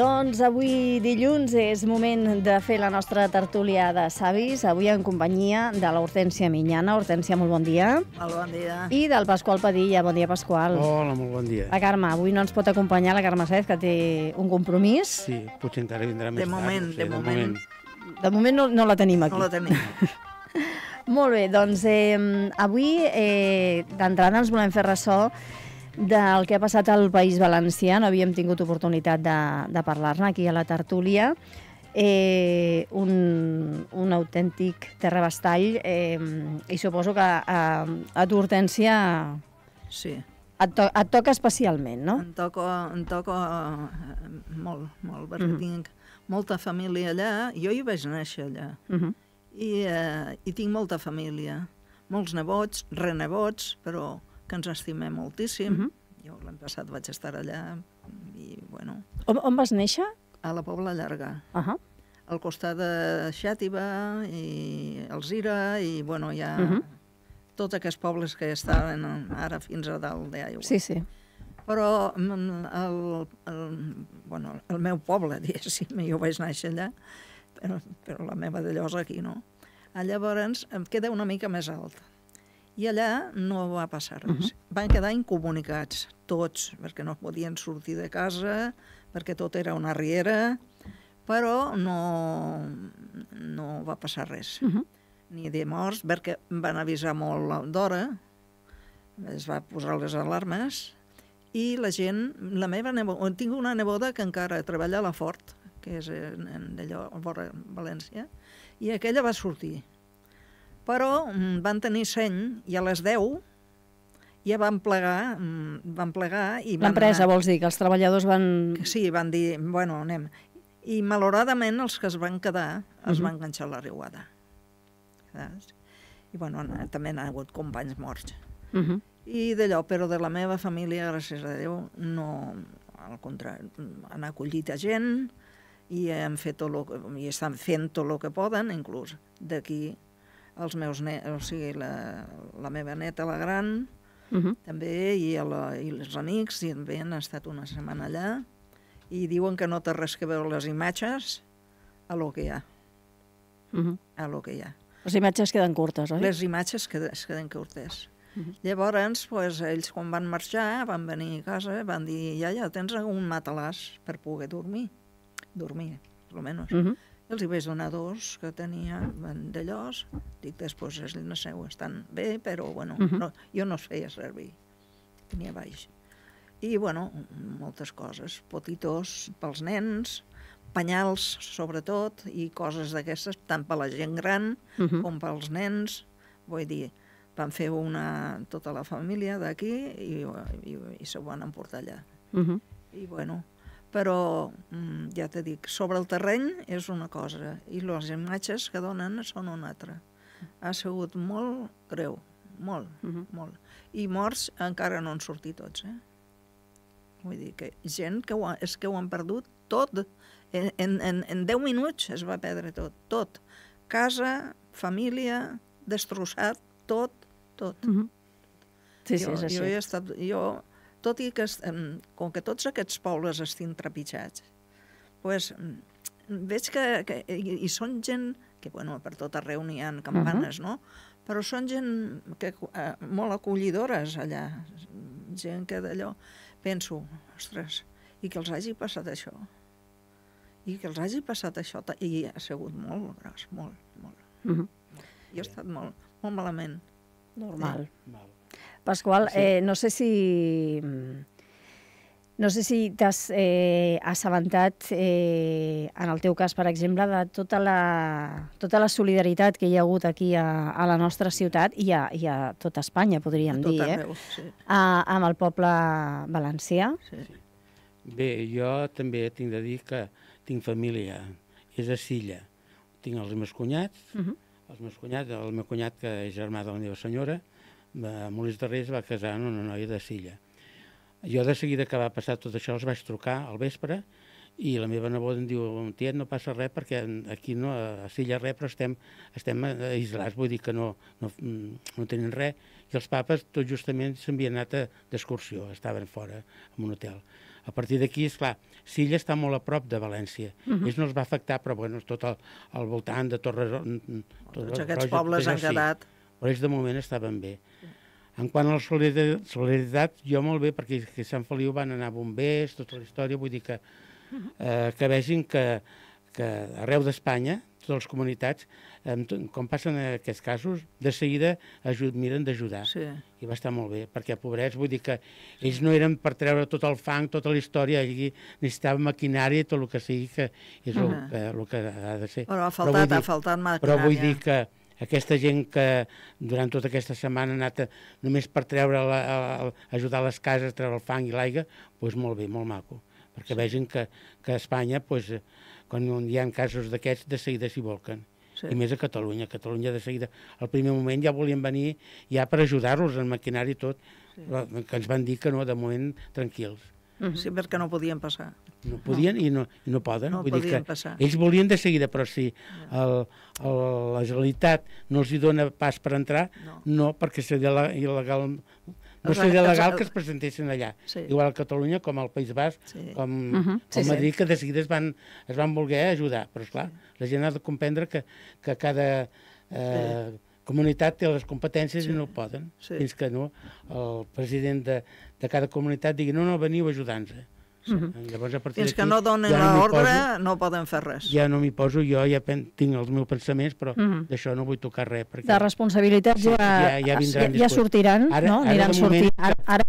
Doncs avui dilluns és moment de fer la nostra tertúlia de savis, avui en companyia de l'Hortència Minyana. Hortència, molt bon dia. Molt bon dia. I del Pasqual Padilla. Bon dia, Pasqual. Hola, molt bon dia. La Carme, avui no ens pot acompanyar la Carme Saez, que té un compromís. Sí, potser encara vindrà més De moment, tard. no sé, de moment. De moment no, no la tenim aquí. No la tenim. Molt bé, doncs eh, avui eh, d'entrada ens volem fer ressò del que ha passat al País Valencià. No havíem tingut oportunitat de, de parlar-ne aquí a la tertúlia. Eh, un, un autèntic terrabastall eh, i suposo que a, a tu, Hortència, Sí. et, to et toca especialment, no? Em toca, em toca eh, molt, molt, perquè Mhm. tinc molta família allà. Jo hi vaig néixer allà. Uh -huh. I, eh, I tinc molta família. Molts nebots, renebots, però que ens estimem moltíssim. Mhm. Jo l'any passat vaig estar allà i, bueno, on, on vas néixer? a la Pobla Llarga. Uh -huh. al costat de Xàtiva i Alzira i, bueno, hi ha uh. -huh. tots aquests pobles que estaven ara fins a dalt d'aigua. Sí, sí. Però mm, el, el, bueno, el meu poble, diguéssim, jo vaig néixer allà, però, però la meva de Llosa aquí no. Llavors em queda una mica més alta. I allà no va passar res. Van quedar incomunicats, tots, perquè no podien sortir de casa, perquè tot era una riera, però no, no va passar res. Uh -huh. Ni de morts, perquè van avisar molt d'hora, es va posar les alarmes, i la gent, la meva neboda, tinc una neboda que encara treballa a la Fort, que és en, en d'allò, a València, i aquella va sortir. Però mm, van tenir seny i a les 10 ja van plegar, mm, van plegar i van L'empresa, vols dir, que els treballadors van... Sí, van dir, bueno, anem. I malauradament els que es van quedar es Mhm. van enganxar a la riuada. Saps? I bueno, han- també han hagut companys morts. Uh -huh. I d'allò, però de la meva família, gràcies a Déu, no, al contrari, han acollit a gent i han fet tot lo que, i estan fent tot el que poden, inclús d'aquí els meus nets, o sigui, la, la meva neta, la gran, Uh -huh. també, i, la, i els amics, i també han estat una setmana allà, i diuen que no té res que veure les imatges a lo que hi ha, Uh -huh. a lo que hi ha. Les imatges queden curtes, oi? Les imatges que es queden curtes. Mhm. Llavors, pues, ells quan van marxar, van venir a casa, van dir, ja, ja, tens un matalàs per poder dormir. Dormir, almenys. Uh -huh. Els hi vaig donar dos que tenia d'allòs. Dic, després els naseu estan bé, però bueno, Mhm. no, jo no es feia servir. Tenia baix. I, bueno, moltes coses. Potitos pels nens, penyals, sobretot, i coses d'aquestes, tant per la gent gran Uh -huh. com pels nens. Vull dir, van fer una, tota la família d'aquí i, i, i se ho van emportar allà. Uh -huh. I bueno, però mm, ja t'he dic, sobre el terreny és una cosa i les imatges que donen són una altra. Ha sigut molt greu, molt, Uh -huh. molt. I morts encara no han sortit tots, eh? Vull dir que gent que ho ha, és que ho han perdut tot. En, en, en, en 10 minuts es va perdre tot, tot. Casa, família, destrossat, tot, tot. Uh -huh. Sí, sí, jo, és així. jo he estat, jo, tot i que, com que tots aquests pobles estin trepitjats, pues, veig que, que i, i són gent que, bueno, per tot arreu n'hi ha campanes, uh -huh. no? Però són gent que, eh, molt acollidores allà, gent que d'allò... Penso, ostres, i que els hagi passat això. I que els hagi passat això, i ha sigut molt gros, molt, molt. Uh -huh. Jo he estat molt, molt malament. Normal. Val. Pasqual, Sí. eh, no sé si... No sé si t'has eh, assabentat, eh, en el teu cas, per exemple, de tota la, tota la solidaritat que hi ha hagut aquí a, a la nostra ciutat i a, i a tota Espanya, podríem A tot dir, eh? arreu, sí, A, amb el poble valencià. sí. Bé, jo també tinc de dir que tinc família, és a Silla. Tinc els meus cunyats, Uh -huh. els meus cunyats, el meu cunyat, que és germà de la meva senyora, a Molins de Reis va casar amb una noia de Silla. Jo de seguida que va passar tot això els vaig trucar al vespre i la meva neboda em diu, tiet, no passa res perquè aquí no, a Silla res, però estem, estem aislats, vull dir que no, no, no tenen res. I els papes tot justament s'havien anat d'excursió, estaven fora en un hotel. A partir d'aquí, és clar, Silla està molt a prop de València. Uh -huh. Ells no els va afectar, però bueno, tot el, al voltant de Torres... Tots aquests pobles han quedat... Però ells de moment estaven bé. En quant a la solidaritat, solidaritat jo molt bé, perquè a Sant Feliu van anar bombers, tota la història, vull dir que, eh, que vegin que, que arreu d'Espanya, totes les comunitats, eh, com passen en aquests casos, de seguida ajud, miren d'ajudar. Sí. I va estar molt bé, perquè pobrets, vull dir que ells no eren per treure tot el fang, tota la història, allí necessitaven maquinària i tot el que sigui, que és el, Uh -huh. que, el que ha de ser. Però ha faltat, vull ha faltat maquinària. Però vull dir que aquesta gent que durant tota aquesta setmana ha anat a, només per treure la, a, a ajudar les cases, treure el fang i l'aigua, doncs molt bé, molt maco. Perquè vegin que, que a Espanya, doncs, eh, quan hi ha casos d'aquests, de seguida s'hi volquen. Sí. I més a Catalunya. A Catalunya de seguida, al primer moment ja volien venir ja per ajudar-los en maquinari i tot, sí. que ens van dir que no, de moment tranquils. Sí, perquè no podien passar. No podien no. I, no, i no poden. No Vull dir podien que passar. Ells volien de seguida, però si el, el, la Generalitat no els hi dona pas per entrar, No. no, perquè seria la- il·legal no seria legal que es presentessin allà. Sí. Igual a Catalunya com al País Basc, Sí. com, Mhm, com sí, a sí. Madrid, que de seguida es van, es van voler ajudar. Però, esclar, la gent ha de comprendre que, que cada eh, comunitat té les competències i no ho poden. Sí. Fins que no el president de, de cada comunitat digui no, no, veniu a ajudar-nos. Llavors, a partir Fins que no donen ja no l'ordre, poso- no poden fer res. ja no m'hi poso, jo ja pen, tinc els meus pensaments, però Mhm. d'això no vull tocar res. Perquè... De responsabilitats ja, Ja- ja vindran ja, ja sortiran, Ara- no? ara Aniran de moment- sortint. Ara, ara,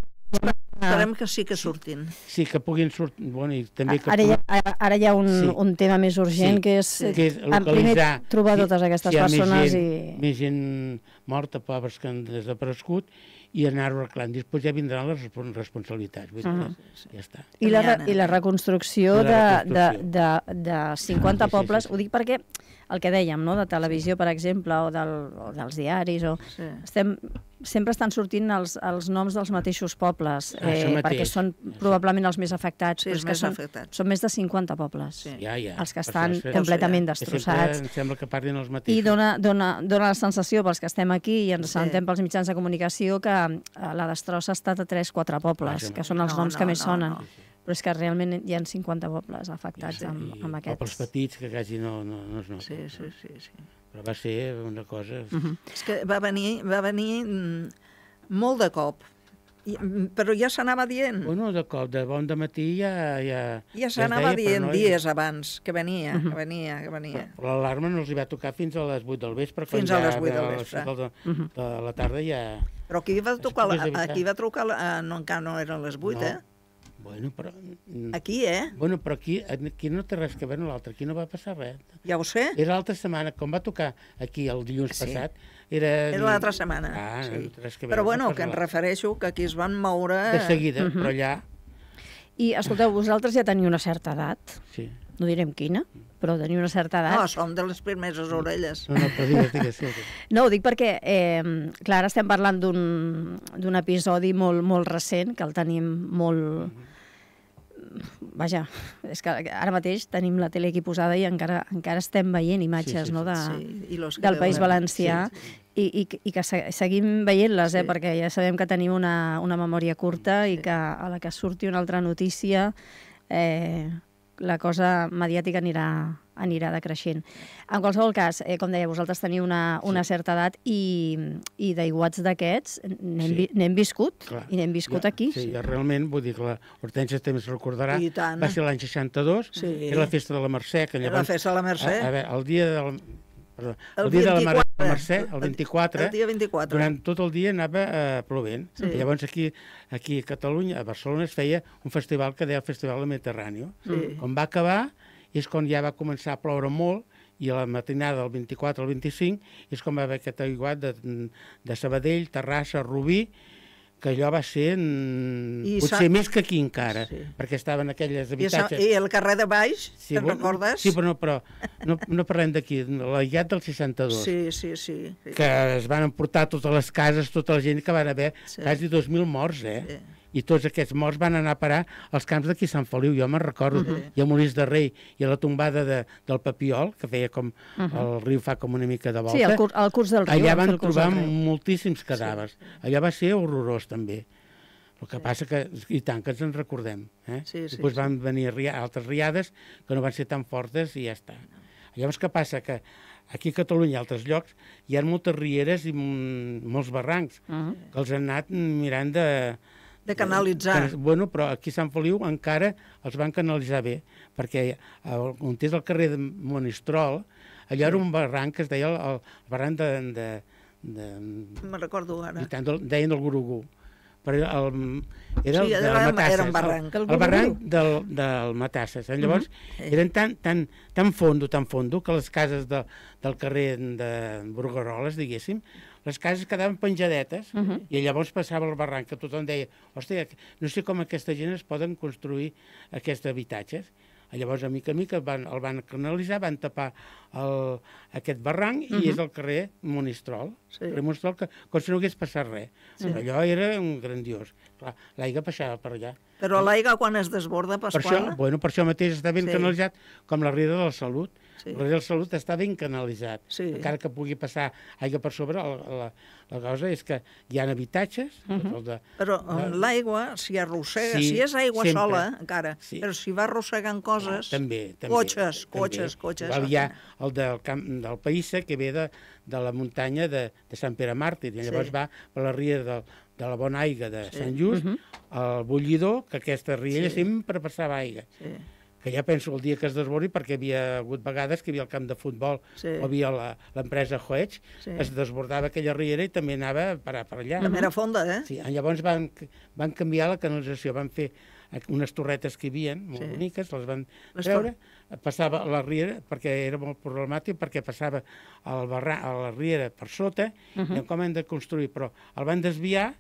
Esperem que sí que surtin. Sí, que puguin sortir... Bueno, i també que ara, hi ha, ara, ara hi ha un, Sí. un tema més urgent, Sí. que és, que és en primer localitzar trobar si- totes aquestes si hi ha persones més gent, i... més gent morta, pobres que han desaparegut i anar-ho arreglant. Després ja vindran les respon- responsabilitats. Vull dir, Mhm. Ja està. I la. I la reconstrucció, I la de, de, reconstrucció. de, de 50 Sí, sí, pobles, sí, sí. ho dic perquè el que dèiem, no?, de televisió, per exemple, o, del, o dels diaris, o... Sí. Estem, sempre estan sortint els, els noms dels mateixos pobles, Ah, eh, mateix. perquè són probablement els més afectats, Sí, però els és que són, afectats. són més de 50 pobles. Sí. Ja, ja. Els que Per estan això completament que sempre destrossats. Em sembla que parlin els mateixos. I dona, dona, dona la sensació pels que estem aquí i ens Sí. sentem pels mitjans de comunicació que eh, la destrossa ha estat a 3-4 pobles, Vaja, que són els no, noms no, que més no, sonen. no. Però és que realment hi ha 50 pobles afectats Sí, amb, amb Pobles aquests. petits que quasi no, no, no es nota. Sí, sí, sí, sí. Però va ser una cosa... Mhm. És que va venir, va venir mm, molt de cop, I, mm, però ja s'anava dient. Bueno, de cop, de bon de matí ja... Ja, Ja s'anava però dient no- dies abans que venia, que venia, que venia. L'alarma no els hi va tocar fins a les 8 del vespre. Fins a ja les 8 del a les vespre. set De, de la tarda ja... Però aquí va tocar, aquí va trucar, eh, no, encara no eren les 8, No. eh? Bueno, però... mm, Aquí, eh? Bueno, però aquí, aquí no té res que veure amb l'altre, aquí no va passar res. Ja ho sé. Era l'altra setmana, com va tocar aquí el dilluns Sí. passat, era... Era l'altra setmana. Ah, sí. no té res que veure. Però bueno, no que em refereixo que aquí es van moure... De seguida, Mhm. però allà... I, escolteu, vosaltres ja teniu una certa edat, Sí. no direm quina, però teniu una certa edat. No, som de les primeres orelles. No, no, però digues, digues, Sílvia. No, ho dic perquè, eh, clar, ara estem parlant d'un d'un episodi molt, molt recent, que el tenim molt... Vaja, és que ara mateix tenim la tele aquí posada i encara, encara estem veient imatges Sí, sí, no, de, Sí, del País veuen. Valencià i, i, i que se- seguim veient-les, eh, Sí. perquè ja sabem que tenim una, una memòria curta i que a la que surti una altra notícia eh, la cosa mediàtica anirà, anirà decreixent. En qualsevol cas, eh, com deia, vosaltres teniu una, una certa edat i, i d'aiguats d'aquests n'hem Sí. vi viscut, Clar. i n'hem viscut Jo- aquí. Sí, jo realment, vull dir que la Hortència temps recordarà, I tant. va ser l'any 62, Sí. era la festa de la Mercè, que Era llavors... la festa de la Mercè. A, a veure, el dia del... Perdó, el, El dia de la 24, Mercè, el 24, El dia 24. durant tot el dia anava eh, plovent. Sí. I llavors aquí, aquí a Catalunya, a Barcelona, es feia un festival que deia el Festival del Mediterrani. Sí. Quan va acabar, és quan ja va començar a ploure molt, i a la matinada del 24 al 25 és quan va haver aquest aiguat de, de Sabadell, Terrassa, Rubí, que allò va ser mm, I potser més que aquí encara, Sí. perquè estaven aquelles I, sa- habitatges... I el carrer de baix, sí, te'n recordes? Sí, però no, però no, no parlem d'aquí, l'aïllat del 62, Sí, sí, sí. sí. que es van emportar totes les cases, tota la gent que van haver sí. quasi 2.000 morts, eh? Sí. I tots aquests morts van anar a parar als camps d'aquí Sant Feliu, jo me'n recordo, uh -huh. i a Molins de Rei, i a la tombada de, del Papiol, que feia com, uh -huh. el riu fa com una mica de volta. Sí, el, cur, el curs del riu. Allà van trobar moltíssims cadàvers. Allà va ser horrorós, també. El que passa que, i tant, que ens en recordem. Eh? Sí, sí, Després sí. van venir ria, altres riades que no van ser tan fortes i ja està. Llavors, què passa? Que aquí a Catalunya i altres llocs hi ha moltes rieres i molts barrancs Uh -huh. que els han anat mirant de... De canalitzar. Que- bueno, però aquí a Sant Feliu encara els van canalitzar bé, perquè el- on és el carrer de Monistrol, allò era un barranc que es deia el, el barranc de... de, de Me'n recordo ara. i tant, el, deien el Gurugú. Però el, era Sí, el era- Matasses. era un barranc, el El, Gurugú. barranc del, del Matasses. Llavors, Sí. eren tan, tan, tan fondo, tan fondo, que les cases de, del carrer de Burgaroles, diguéssim, les cases quedaven penjadetes i llavors passava el barranc, que tothom deia, hòstia, no sé com aquesta gent es poden construir aquests habitatges. Llavors, a mica a mica, van, el van canalitzar, van tapar el, aquest barranc i és el carrer Monistrol. Sí. El carrer Monistrol, que, com si no hagués passat res. Sí. Allò era un grandiós. L'aigua passava per allà. Però l'aigua quan es desborda, Per això, bueno, per això mateix està ben sí. canalitzat, com la Riera de la Salut. Sí. De la Salut està ben canalitzat. Sí. Encara que pugui passar aigua per sobre, la, la, la cosa és que hi ha habitatges, uh -huh. el de, Però l'aigua, si arrossega, Sí, si és aigua sempre. sola, encara, Sí. però si va arrossegant coses... també, també. Cotxes, també. cotxes, cotxes. Igual hi ha el del, camp, del Païssa, que ve de, de la muntanya de, de Sant Pere Màrtir, i llavors Sí. va per la riera de, de la Bona Aiga de sí. Sant Just, uh -huh. al Bullidor, que aquesta riella sí. sempre passava aigua. Sí. Que ja penso el dia que es desbordi, perquè havia hagut vegades que hi havia el camp de futbol Sí. o havia la- l'empresa Hoech, Sí. es desbordava aquella riera i també anava per, per allà. També era fonda, eh? Sí, llavors van, van canviar la canalització, van fer unes torretes que hi havia, molt Sí. boniques, les van Les treure, passava a la riera, perquè era molt problemàtic, perquè passava al barra, a la riera per sota, uh -huh. i com hem de construir, però el van desviar,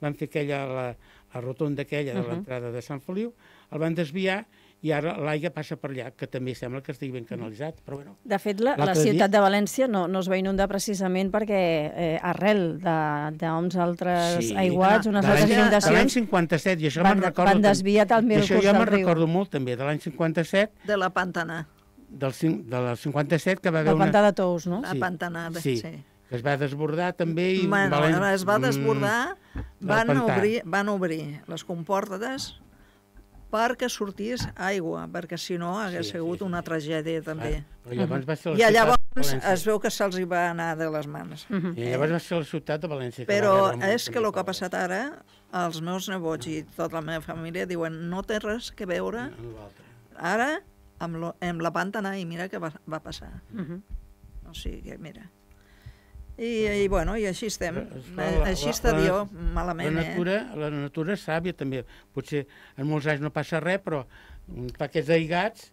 van fer aquella, la, la rotonda aquella de l'entrada de Sant Feliu, el van desviar i ara l'aigua passa per allà, que també sembla que estigui ben canalitzat, però bueno. De fet, la, la ciutat dia- de València no, no es va inundar precisament perquè eh, arrel de- d'uns altres Sí. aiguats, unes De l'any- altres De l'any inundacions, 57, i això van- me'n recordo... van també. desviar també el això curs jo del me'n riu. recordo molt també, de l'any 57, De la Pantana. del, de la 57, que va haver una... pantà de Tous, no? La Pantanada, sí. sí. es va desbordar també i... Bueno, Valent- es va Mm, desbordar, van obrir, van obrir les comportes perquè sortís aigua, perquè si no hagués Sí, sigut sí, sí, una tragèdia també. Ah, llavors va ser la I llavors es veu que se'ls va anar de les mans. I llavors va ser la ciutat de València. que Però rebre és que el que ha passat ara, els meus nebots i tota la meva família diuen no té res que veure ara amb, lo, amb la pantana i mira què va, va passar. Mhm. O sigui que mira. I, i bueno, i així estem. Però, esclar, Eh, la- així la- està la- Dió, La malament, eh? natura, la natura és sàvia també. Potser en molts anys no passa res, però mm, fa aquests aigats...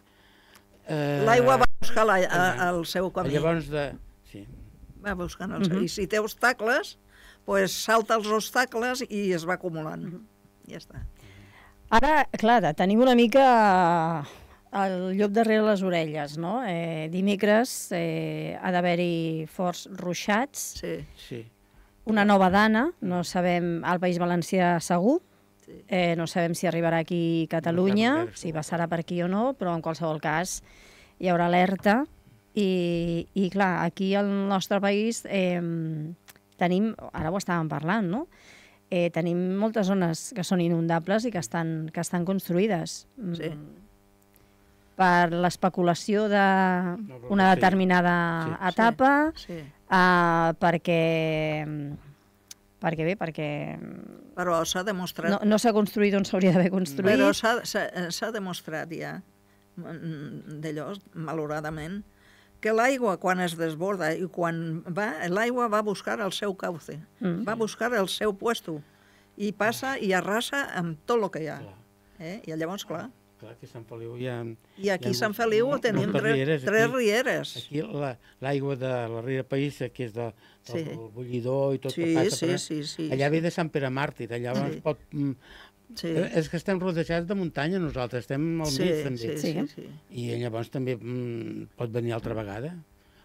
Eh, L'aigua va buscar la, a, el seu camí. Llavors de... Sí. Va buscant el seu. I si té obstacles, pues salta els obstacles i es va acumulant. Ja està. Ara, clar, tenim una mica el llop darrere les orelles, no? Eh, dimecres eh, ha d'haver-hi forts ruixats, Sí. Sí. una nova dana, no sabem, al País Valencià segur, Sí. eh, no sabem si arribarà aquí a Catalunya, si passarà per aquí o no, però en qualsevol cas hi haurà alerta i, i clar, aquí al nostre país eh, tenim, ara ho estàvem parlant, no? Eh, tenim moltes zones que són inundables i que estan, que estan construïdes. Mm, Sí. Per l'especulació d'una sí. determinada Sí. etapa, Sí. uh, perquè, perquè bé, perquè Però s'ha demostrat... no, no s'ha construït on s'hauria d'haver construït. Però s'ha- demostrat ja, mm, d'allò, malauradament, que l'aigua, quan es desborda i quan va, l'aigua va buscar el seu cauce, Mm. va buscar el seu puesto, i passa i arrasa amb tot el que hi ha. Eh? I llavors, clar, Clar, que a Sant Feliu hi ha... i aquí a Sant Feliu molt- tenim tres, rieres. tres Aquí- rieres. Aquí la- l'aigua de la Riera Païssa, que és de, del Sí. sí. bullidor i tot Sí, que passa sí, per sí, sí, allà sí. ve de Sant Pere Màrtir, allà Sí. sí. pot... mm, Sí, eh, És que estem rodejats de muntanya nosaltres, estem al sí, mig també. sí, Sí. sí, sí. I llavors també mm, pot venir altra vegada.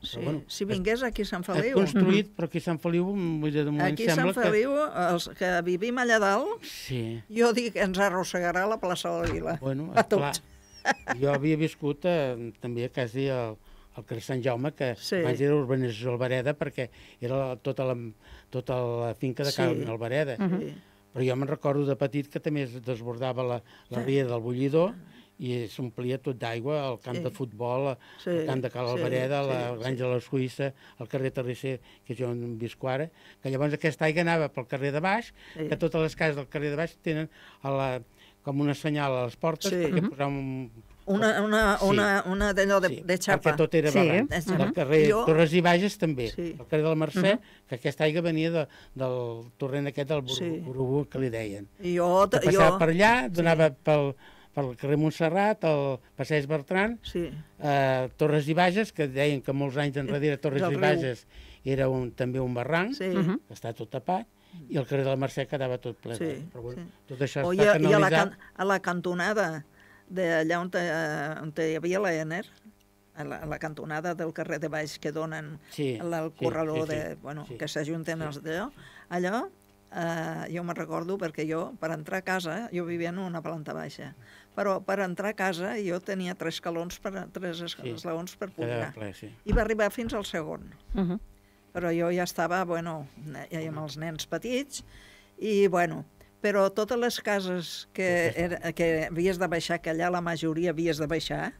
Sí. bueno, si vingués aquí a Sant Feliu, construït, però aquí a Sant Feliu, vull dir, de moment aquí a Sant sembla Feliu, els que vivim allà dalt, que... Sí, jo dic que ens arrossegarà la plaça de la Vila. bueno, A clar. tots. Jo havia viscut eh, també quasi al, al carrer Sant Jaume, que Sí. sí. abans era urbanització Alvareda, perquè era la, tota, la, tota la finca de Sí. Can Alvareda. Mhm. Sí. Però jo me'n recordo de petit que també es desbordava la, la ria del Bullidor i s'omplia tot d'aigua al camp Sí. de futbol, Sí, al camp de Cal sí, Albereda, sí, la sí. De la Suïssa, el carrer Terrisser, que és on visco ara, que llavors aquesta aigua anava pel carrer de baix, Sí. que totes les cases del carrer de baix tenen a la, com una senyal a les portes Sí. perquè Mhm. posar un... Una, una, Sí. una, una d'allò de, sí, de xapa. Perquè tot era Sí. barranc. De El xapa. carrer Jo- Torres i Bages també. Sí. El carrer de la Mercè, que aquesta aigua venia de, del torrent aquest del Sí. Burubú, que li deien. I jo, Que jo, passava per allà, donava pel, pel carrer Montserrat, el passeig Bertran, sí, eh, Torres i Bages, que deien que molts anys enrere Torres del i. Bages era un, també un barranc, sí. Mhm. que està tot tapat, i el carrer de la Mercè quedava tot ple. Sí. Però bueno, sí. tot això O i està a, i a, la, canalitzat. can, a la cantonada d'allà on, te- on te hi havia l'Ener, a la, a la cantonada del carrer de baix que donen Sí, el, el sí, corredor sí, sí, de, bueno, sí. que s'ajunten Sí. els d'allò, allò eh, jo me'n recordo perquè jo, per entrar a casa, jo vivia en una planta baixa, però per entrar a casa jo tenia tres escalons per, tres es- Sí. per Quedava pujar. ple, sí. I va arribar fins al segon Uh -huh. però jo ja estava, bueno, ja amb els nens petits, i, bueno, però totes les cases que, era, que havies de baixar, que allà la majoria havies de baixar,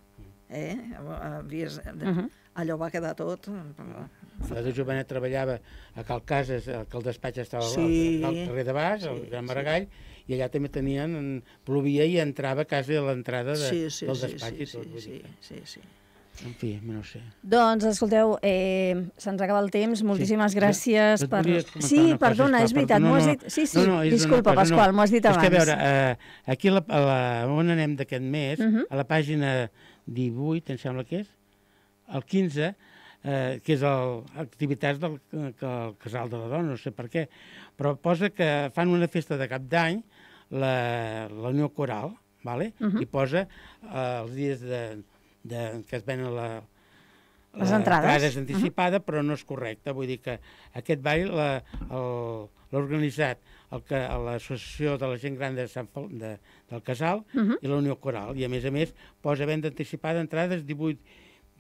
eh? Havies, de, Mhm. allò va quedar tot... però- La de jovenet treballava a Cal Cases, que el despatx estava Sí. al, al carrer de al Sí, Gran sí. Maragall, i allà també tenien, en- plovia i entrava quasi a l'entrada de, Sí, sí, del sí, despatx sí, i tot. sí, sí, sí, sí. En fi, no sé. Doncs, escolteu, eh, se'ns acaba el temps. Moltíssimes Sí. gràcies per... Sí, cosa, perdona, esclar, és veritat, m'ho has no, dit... Sí, sí, no, no, és disculpa, cosa, Pasqual, no. m'ho has dit és abans. que, a veure, eh, aquí la, a la, on anem d'aquest mes, Mhm. a la pàgina 18, em sembla que és, el 15, eh, que és el, activitats del que, el Casal de la Dona, no sé per què, però posa que fan una festa de cap d'any, la, la Unió Coral, vale? Mhm. i posa eh, els dies de, de, que es venen la, Les entrades. L'entrada és anticipada, però no és correcta. Vull dir que aquest ball l'ha organitzat l'Associació de la Gent Gran de Sant Fal, de, del Casal Mhm. i la Unió Coral. I, a més a més, posa venda anticipada entrades 18,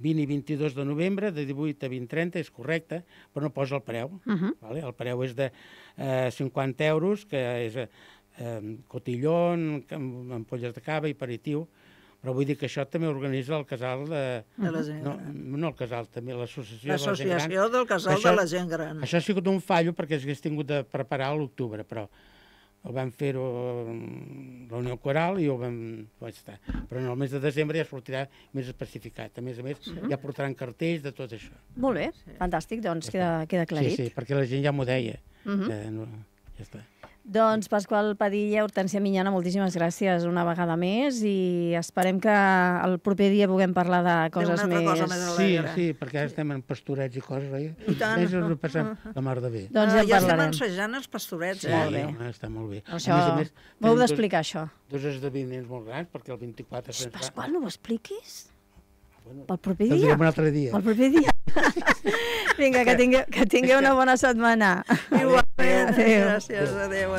20 i 22 de novembre, de 18 a 20, 30, és correcte, però no posa el preu. Mhm. Vale? El preu és de eh, 50 euros, que és eh, cotillon, ampolles de cava i aperitiu, però vull dir que això també organitza el casal de... De la gent No, gran. no el casal, també l'associació de la gent gran. L'associació del casal Això- de la gent gran. Això ha sigut un fallo perquè s'hagués tingut de preparar a l'octubre, però ho vam fer-ho mm, la Unió Coral i ho vam... Vaig estar. Però en el mes de desembre ja sortirà més especificat. A més a més, ja portaran cartells de tot això. Molt bé, fantàstic, doncs queda, queda aclarit. Sí, sí, perquè la gent ja m'ho deia. Mhm. eh, no, ja està. Doncs Pasqual Padilla, Hortència Minyana, moltíssimes gràcies una vegada més i esperem que el proper dia puguem parlar de coses més... cosa més Sí, alegre. sí, perquè ara estem en pastorets i coses, oi? I tant. Ells ho passem la mar de bé. Doncs Ah, ja ja estem parlarem. ensajant els pastorets, Sí, eh? Molt bé. home, està molt bé. Això A més a més, m'ho heu tenim dos- d'explicar, això. Dos esdeveniments molt grans, perquè el 24 se'ns fa... Pasqual, no ho expliquis? Bueno, Pel proper dia? un altre dia. Pel proper dia. Vinga, que tingueu, que tingueu una bona setmana. Bien, adeu. gràcies, adeu,